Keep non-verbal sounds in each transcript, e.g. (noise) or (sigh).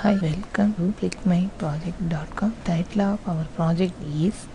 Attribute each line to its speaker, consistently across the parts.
Speaker 1: Hi, welcome to clickmyproject.com. Title of our project is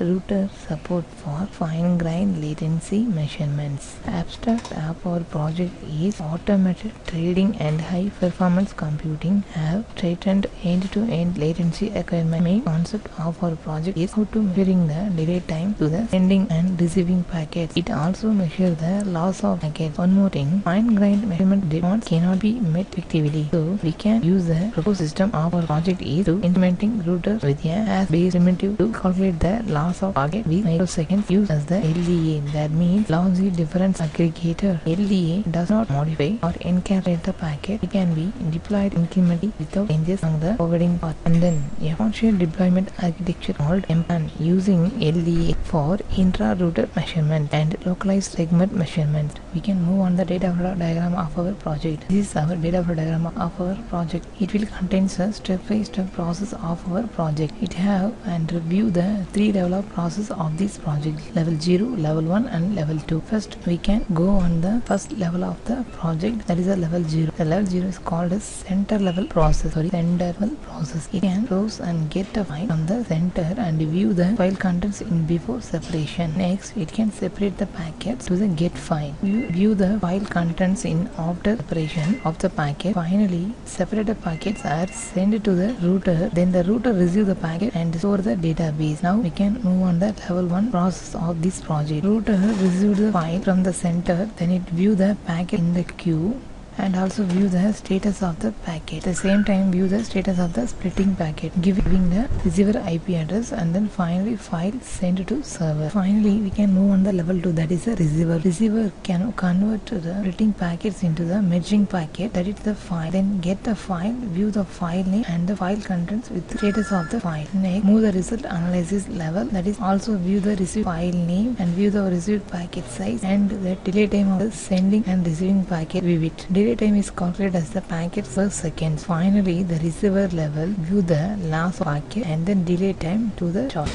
Speaker 1: Router Support for Fine Grain Latency Measurements. Abstract of our project is Automated Trading and High Performance Computing have straightened end-to-end latency requirement. Main concept of our project is how to measuring the delay time to the sending and receiving packets. It also measures the loss of packets. One more thing, fine grain measurement demands cannot be met effectively. So we can use the proposed system of our project is to implementing routers with a hash-based primitive to calculate the loss of packet with microseconds used as the LDA. That means lossy difference aggregator. LDA does not modify or encapsulate the packet. It can be deployed incrementally without changes on the forwarding path. And then a partial deployment architecture called mPlane using LDA for intra-router measurement and localized segment measurement. We can move on the data flow diagram of our project. This is our data flow diagram of our project. It will contain a step-by-step process of our project. It have and review the three level process of this project. Level 0 level 1 and level 2 first we can go on the first level of the project. That is a level 0 the level 0 is called as center level process. Sorry center level process it can browse and get a file from the center and view the file contents in before separation. Next it can separate the packets to the get file. View, view the file contents in after separation of the packet. Finally separated packets are sent to the router. Then the router receive the packet and store the database. Now we can move on the level 1 process of this project. Router received the file from the center, then it view the packet in the queue and also view the status of the packet. At the same time view the status of the splitting packet, giving the receiver IP address and then finally file sent to server. Finally we can move on the level 2 that is the receiver. Receiver can convert the splitting packets into the merging packet that is the file. Then get the file, view the file name and the file contents with status of the file. Next move the result analysis level that is also view the received file name and view the received packet size and the delay time of the sending and receiving packet view it. Delay time is calculated as the packets per second. Finally, the receiver level view the last packet and then delay time to the shot.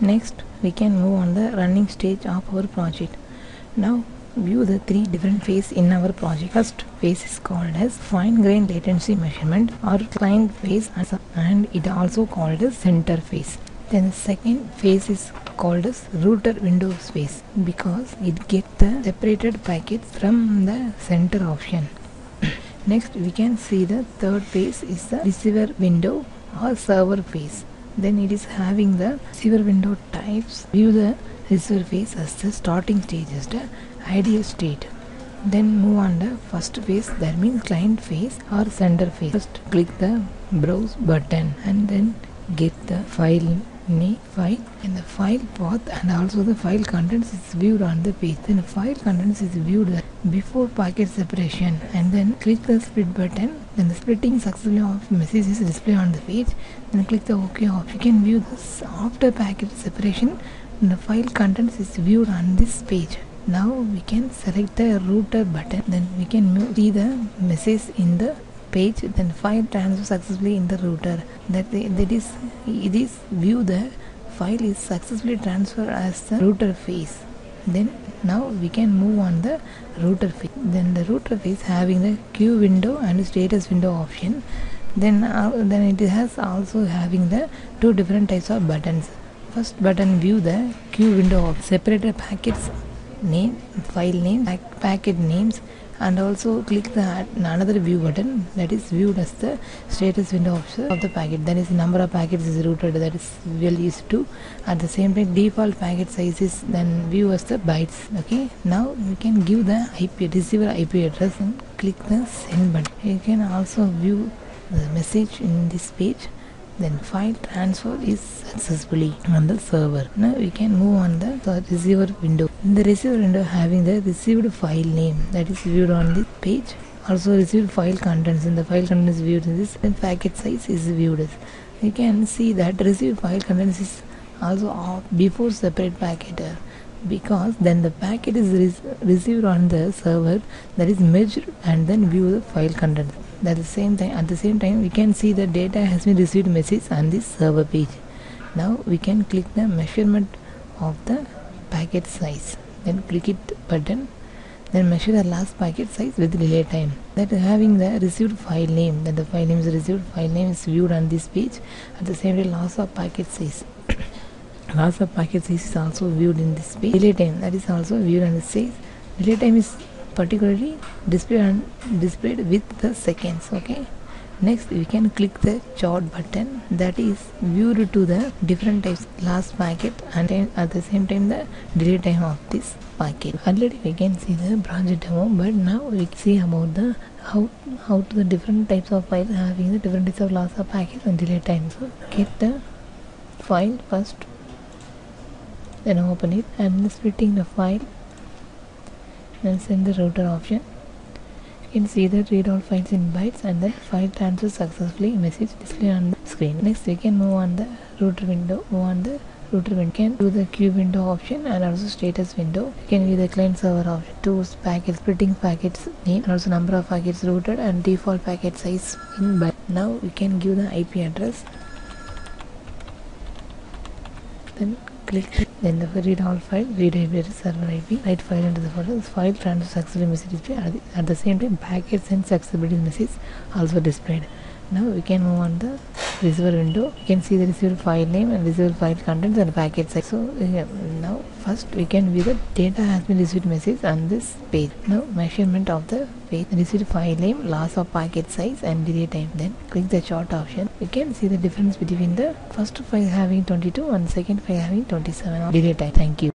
Speaker 1: Next, we can move on the running stage of our project. Now, view the three different phases in our project. First phase is called as fine grain latency measurement or client phase and it also called as center phase. Then the second phase is called as router window space because it gets the separated packets from the center option. (coughs) Next we can see the third phase is the receiver window or server phase. Then it is having the receiver window types. View the receiver phase as the starting stage as the ideal state. Then move on the first phase that means client phase or sender phase. First click the browse button and then get the file name file and the file path and also the file contents is viewed on the page. Then the file contents is viewed before packet separation and then click the split button. Then the splitting successfully of message is displayed on the page. Then click the ok option. You can view this after packet separation. The file contents is viewed on this page. Now we can select the router button. Then we can see the message in the page then file transfer successfully in the router. That that is it is view the file is successfully transferred as the router phase then now we can move on the router phase then the router phase having the queue window and status window option. Then uh, then it has also having the two different types of buttons. First button view the queue window of separated packets name file name packet names and also click the another view button that is viewed as the status window of the, of the packet. That is number of packets is routed that is well used to. At the same time default packet size is then view as the bytes okay? Now we can give the IP receiver IP address and click the send button. You can also view the message in this page then file transfer is successfully on the server. Now we can move on the, receiver window. In the receiver window having the received file name that is viewed on this page. Also received file contents. And the file contents viewed in this and packet size is viewed as. You can see that received file contents is also before separate packet uh, because then the packet is received on the server that is merged and then view the file contents at the same time at the same time we can see the data has been received message on this server page. Now we can click the measurement of the packet size then click it button then measure the last packet size with delay time. That having the received file name that the file name is received file name is viewed on this page at the same time loss of packet size. (coughs) Loss of packet size is also viewed in this page. Delay time that is also viewed on this page delay time is particularly displayed displayed with the seconds okay? Next we can click the chart button that is viewed to the different types last packet and at the same time the delay time of this packet. Already we can see the branch demo but now we see about the how how to the different types of files having the different types of of packet and delay time. So get the file first then open it and splitting the file and send the router option. You can see that read all files in bytes and the file transfer successfully. Message display on the screen. Next we can move on the router window. Move on the router window. Can do the queue window option and also status window. You can view the client server option tools packets splitting packets name and also number of packets routed and default packet size in byte. Now we can give the ip address. Then click then the read all file read IP server IP write file into the folder. This file transfer successfully message display at the, at the same time packets and accessibility message also displayed. Now we can move on the receiver window. You can see the receiver file name and receiver file contents and packet size so first we can view the data has been received message on this page. Now measurement of the page. Received file name loss of packet size and delay time. Then click the chart option. We can see the difference between the first file having 22 and second file having 27 delay time. Thank you